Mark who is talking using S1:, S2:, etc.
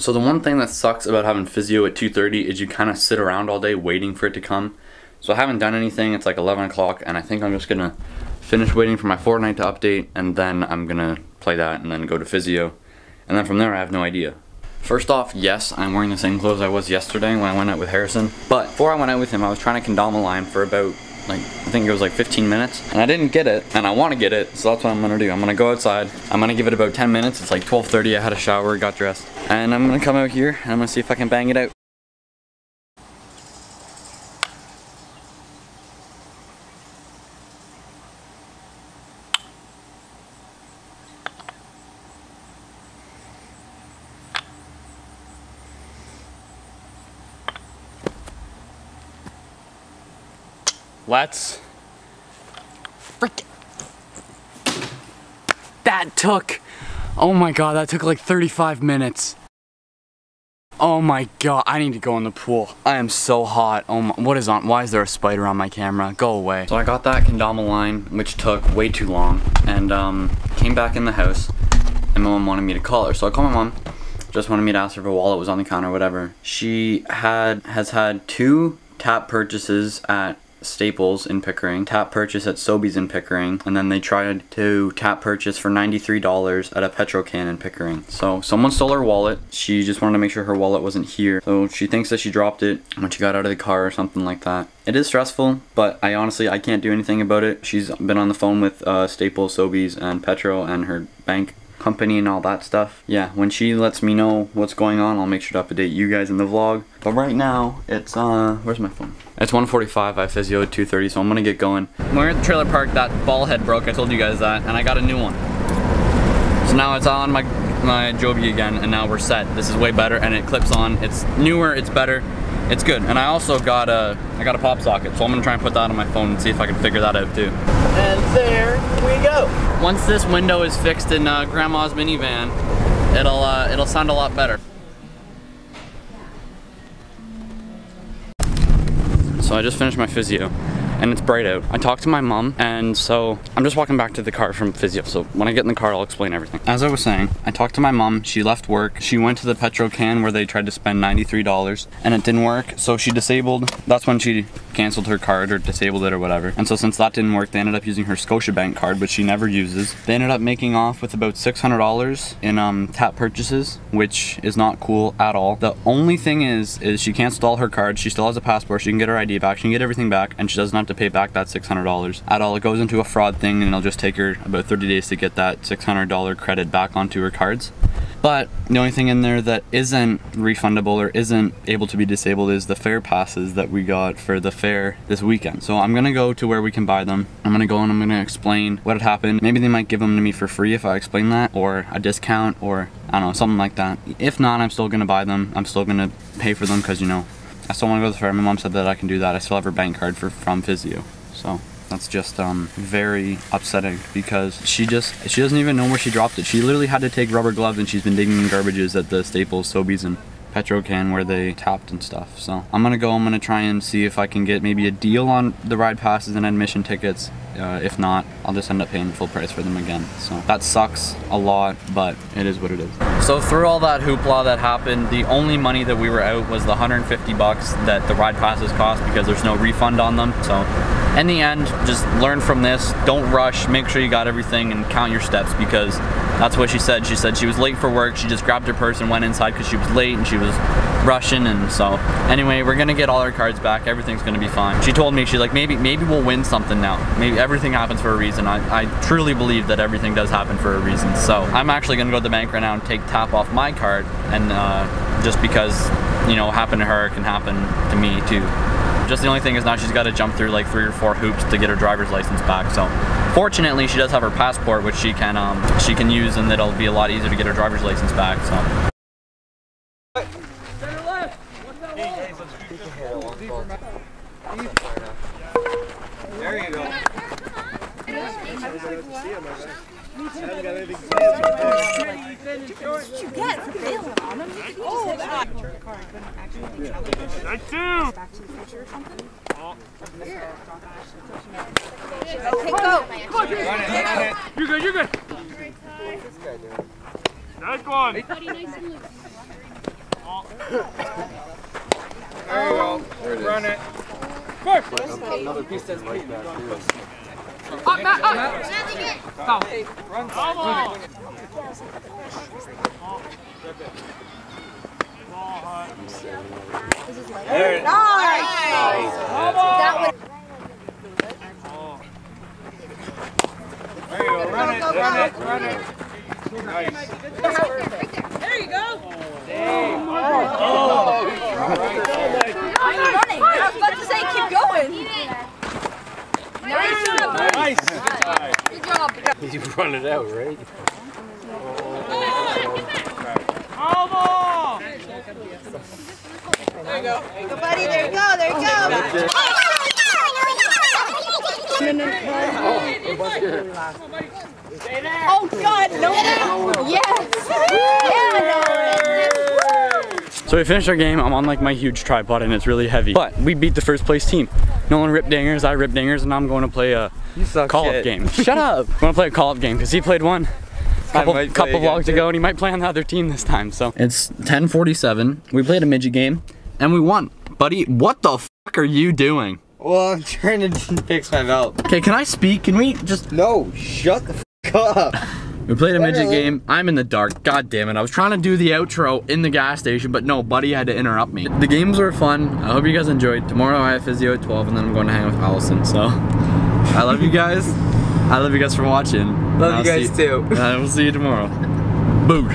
S1: So the one thing that sucks about having physio at 2.30 is you kind of sit around all day waiting for it to come. So I haven't done anything, it's like 11 o'clock, and I think I'm just gonna finish waiting for my Fortnite to update, and then I'm gonna play that and then go to physio. And then from there I have no idea. First off, yes, I'm wearing the same clothes I was yesterday when I went out with Harrison. But before I went out with him, I was trying to kendama line for about like I think it was like 15 minutes and I didn't get it and I want to get it so that's what I'm gonna do. I'm gonna go outside. I'm gonna give it about 10 minutes. It's like 12:30 I had a shower got dressed and I'm gonna come out here and I'm gonna see if I can bang it out Let's freaking. That took, oh my god, that took like 35 minutes. Oh my god, I need to go in the pool. I am so hot. Oh my, what is on, why is there a spider on my camera? Go away. So I got that kendama line, which took way too long, and um, came back in the house, and my mom wanted me to call her. So I called my mom, just wanted me to ask her if her wallet was on the counter or whatever. She had, has had two tap purchases at Staples in Pickering, tap purchase at Sobeys in Pickering, and then they tried to tap purchase for $93 at a Petro-Can in Pickering. So someone stole her wallet. She just wanted to make sure her wallet wasn't here. So she thinks that she dropped it when she got out of the car or something like that. It is stressful, but I honestly, I can't do anything about it. She's been on the phone with uh, Staples, Sobeys, and Petro and her bank company and all that stuff. Yeah, when she lets me know what's going on, I'll make sure to update you guys in the vlog. But right now, it's, uh, where's my phone? It's 1:45. I physio at 2.30, so I'm gonna get going. When We're at the trailer park, that ball head broke, I told you guys that, and I got a new one. So now it's on my, my Joby again, and now we're set. This is way better, and it clips on. It's newer, it's better, it's good. And I also got a, I got a pop socket, so I'm gonna try and put that on my phone and see if I can figure that out too.
S2: And there we go.
S1: Once this window is fixed in uh, Grandma's minivan, it'll uh, it'll sound a lot better. So I just finished my physio and it's bright out. I talked to my mom and so I'm just walking back to the car from physio. So when I get in the car, I'll explain everything. As I was saying, I talked to my mom. She left work. She went to the Petro-Can where they tried to spend $93 and it didn't work. So she disabled. That's when she canceled her card or disabled it or whatever. And so since that didn't work, they ended up using her Scotiabank card, which she never uses. They ended up making off with about $600 in um, tap purchases, which is not cool at all. The only thing is, is she canceled all her cards. She still has a passport. She can get her ID back. She can get everything back and she doesn't have to pay back that $600 at all. It goes into a fraud thing and it'll just take her about 30 days to get that $600 credit back onto her cards. But the only thing in there that isn't refundable or isn't able to be disabled is the fair passes that we got for the fair this weekend. So I'm gonna go to where we can buy them. I'm gonna go and I'm gonna explain what had happened. Maybe they might give them to me for free if I explain that or a discount or I don't know, something like that. If not, I'm still gonna buy them. I'm still gonna pay for them because you know, I still wanna go to the fair. My mom said that I can do that. I still have her bank card for from Physio. So that's just um, very upsetting because she just she doesn't even know where she dropped it. She literally had to take rubber gloves and she's been digging in garbages at the Staples, Sobeys, and Petro-Can where they tapped and stuff. So I'm gonna go. I'm gonna try and see if I can get maybe a deal on the ride passes and admission tickets. Uh, if not, I'll just end up paying full price for them again. So that sucks a lot, but it is what it is. So through all that hoopla that happened, the only money that we were out was the 150 bucks that the ride passes cost because there's no refund on them. So in the end, just learn from this. Don't rush. Make sure you got everything and count your steps because that's what she said. She said she was late for work. She just grabbed her purse and went inside because she was late and she was rushing. And so anyway, we're gonna get all our cards back. Everything's gonna be fine. She told me she's like maybe maybe we'll win something now. Maybe everything happens for a reason. I, I truly believe that everything does happen for a reason. So I'm actually gonna go to the bank right now and take tap off my card and uh, just because you know happened to her can happen to me too. Just the only thing is now she's got to jump through like three or four hoops to get her driver's license back. So fortunately, she does have her passport, which she can um, she can use, and it'll be a lot easier to get her driver's license back. So.
S2: There you go.
S3: What you get for bailing on them? Oh, that.
S4: That's two.
S3: Back to the future or something? Okay, go.
S4: You're good, you're good. Nice one. There you go. Run it. First. Up, Matt, up. Foul. Run. Foul.
S3: That was
S4: There you go. Run it. Run it. Run it. Nice.
S3: There you go. Why are you running? I was about to say keep going. Nice job.
S4: Nice.
S3: Good job.
S5: You run it out, right?
S4: Foul ball.
S3: Go, buddy. Oh, there you go. There you go. Oh God, no! Yes! Yeah,
S1: So we finished our game. I'm on like my huge tripod and it's really heavy. But we beat the first place team. Nolan ripped dingers, I ripped dingers, and now I'm going to play a call-up game. Shut up! I'm gonna play a call-up game because he played one couple, couple vlogs ago and he might play on the other team this time. So it's 10:47. We played a midget game and we won. Buddy, what the fuck are you doing?
S2: Well, I'm trying to fix my belt.
S1: Okay, can I speak? Can we just
S2: No, shut the f up.
S1: We played a midget game. I'm in the dark. God damn it. I was trying to do the outro in the gas station, but no, buddy had to interrupt me. The games were fun. I hope you guys enjoyed. Tomorrow I have physio at 12 and then I'm going to hang out with Allison. So I love you guys. I love you guys for watching.
S2: Love you guys
S1: see-
S2: too.
S1: I will see you tomorrow. Boo.